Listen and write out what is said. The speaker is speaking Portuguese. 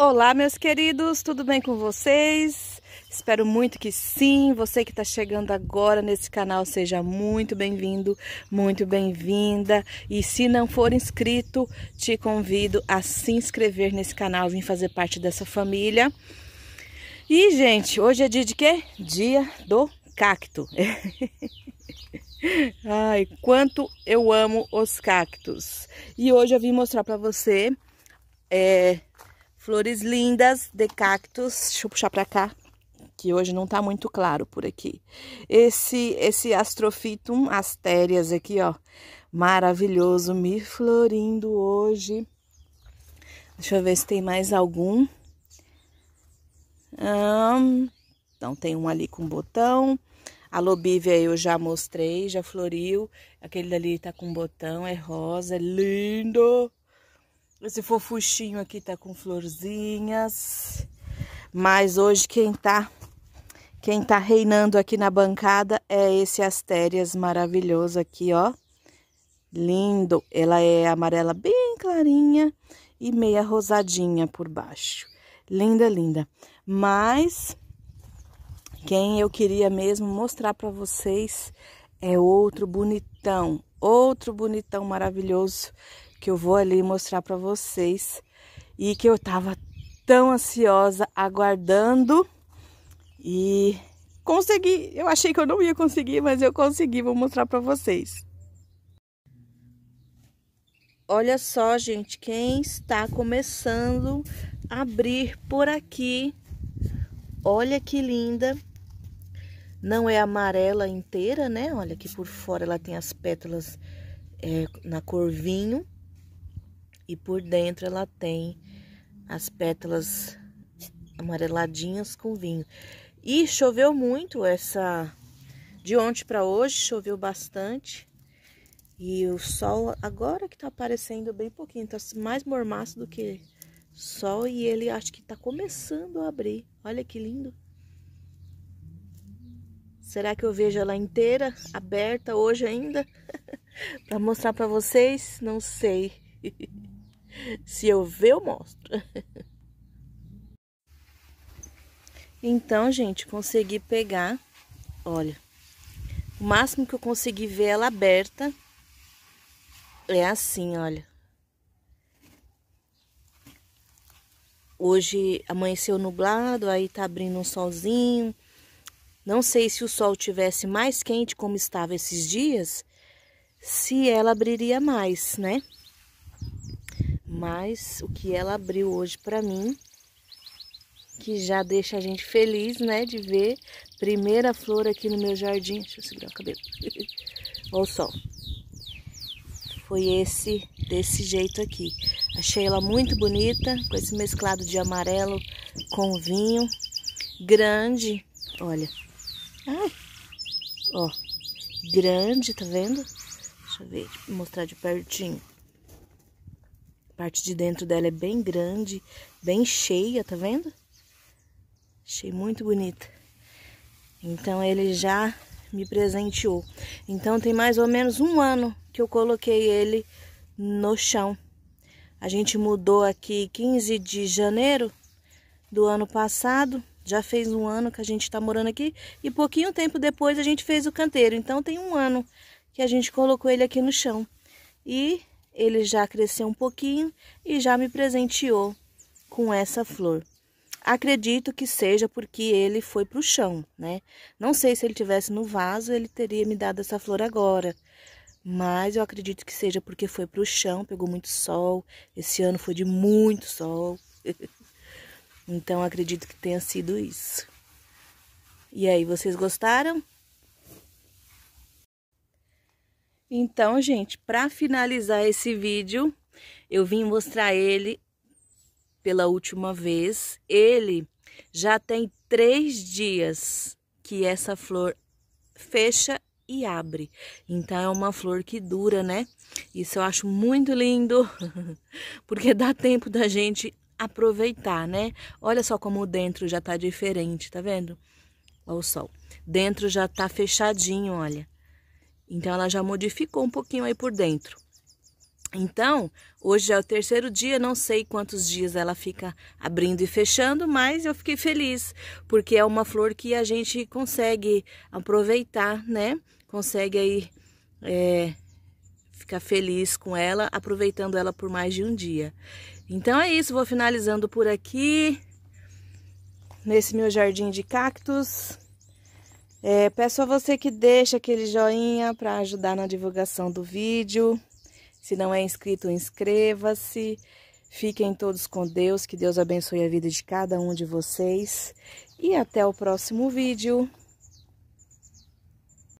Olá, meus queridos, tudo bem com vocês? Espero muito que sim. Você que está chegando agora nesse canal, seja muito bem-vindo, muito bem-vinda. E se não for inscrito, te convido a se inscrever nesse canal, vir fazer parte dessa família. E, gente, hoje é dia de quê? Dia do cacto. Ai, quanto eu amo os cactos. E hoje eu vim mostrar para você é, Flores lindas de cactos. Deixa eu puxar para cá, que hoje não tá muito claro por aqui. Esse, esse Astrophytum astérias aqui, ó. Maravilhoso, me florindo hoje. Deixa eu ver se tem mais algum. Hum, então, tem um ali com botão. A lobívia eu já mostrei, já floriu. Aquele dali tá com botão, é rosa, é lindo. Esse fofuchinho aqui tá com florzinhas. Mas hoje quem tá, quem tá reinando aqui na bancada é esse Astérias maravilhoso aqui, ó. Lindo. Ela é amarela bem clarinha e meia rosadinha por baixo. Linda, linda. Mas quem eu queria mesmo mostrar para vocês é outro bonitão. Outro bonitão maravilhoso que eu vou ali mostrar para vocês e que eu tava tão ansiosa aguardando e consegui. Eu achei que eu não ia conseguir, mas eu consegui, vou mostrar para vocês. Olha só, gente, quem está começando a abrir por aqui. Olha que linda. Não é amarela inteira, né? Olha aqui por fora ela tem as pétalas é, na cor vinho e por dentro ela tem as pétalas amareladinhas com vinho. E choveu muito essa de ontem para hoje, choveu bastante. E o sol agora que tá aparecendo bem pouquinho, tá mais mormaço do que sol e ele acho que tá começando a abrir. Olha que lindo. Será que eu vejo ela inteira, aberta hoje ainda? para mostrar para vocês? Não sei. Se eu ver, eu mostro. Então, gente, consegui pegar, olha, o máximo que eu consegui ver ela aberta é assim, olha. Hoje amanheceu nublado, aí tá abrindo um solzinho. Não sei se o sol tivesse mais quente como estava esses dias, se ela abriria mais, né? Mas o que ela abriu hoje para mim, que já deixa a gente feliz, né, de ver. Primeira flor aqui no meu jardim. Deixa eu segurar o cabelo. Olha o sol. Foi esse, desse jeito aqui. Achei ela muito bonita, com esse mesclado de amarelo com vinho. Grande, olha. Ó, grande, tá vendo? Deixa eu ver, mostrar de pertinho parte de dentro dela é bem grande, bem cheia, tá vendo? Achei muito bonita. Então ele já me presenteou. Então tem mais ou menos um ano que eu coloquei ele no chão. A gente mudou aqui 15 de janeiro do ano passado. Já fez um ano que a gente está morando aqui. E pouquinho tempo depois a gente fez o canteiro. Então tem um ano que a gente colocou ele aqui no chão. E ele já cresceu um pouquinho e já me presenteou com essa flor. Acredito que seja porque ele foi para o chão, né? Não sei se ele tivesse no vaso, ele teria me dado essa flor agora. Mas eu acredito que seja porque foi para o chão, pegou muito sol. Esse ano foi de muito sol. então acredito que tenha sido isso. E aí, vocês gostaram? Então, gente, para finalizar esse vídeo, eu vim mostrar ele pela última vez. Ele já tem três dias que essa flor fecha e abre. Então, é uma flor que dura, né? Isso eu acho muito lindo, porque dá tempo da gente aproveitar, né? Olha só como dentro já tá diferente, tá vendo? Olha o sol. Dentro já tá fechadinho, olha. Então ela já modificou um pouquinho aí por dentro. Então, hoje é o terceiro dia, não sei quantos dias ela fica abrindo e fechando, mas eu fiquei feliz, porque é uma flor que a gente consegue aproveitar, né? Consegue aí é, ficar feliz com ela, aproveitando ela por mais de um dia. Então é isso, vou finalizando por aqui, nesse meu jardim de cactos. É, peço a você que deixe aquele joinha para ajudar na divulgação do vídeo. Se não é inscrito, inscreva-se. Fiquem todos com Deus, que Deus abençoe a vida de cada um de vocês. E até o próximo vídeo.